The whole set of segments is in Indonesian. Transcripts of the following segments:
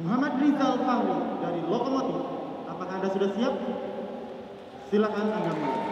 Muhammad Rizal Fahri dari Lokomotif. Apakah Anda sudah siap? Silakan Anda mulai.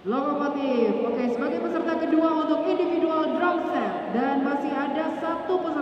Lokomotif. Oke, sebagai peserta kedua untuk individual drum set dan masih ada satu peserta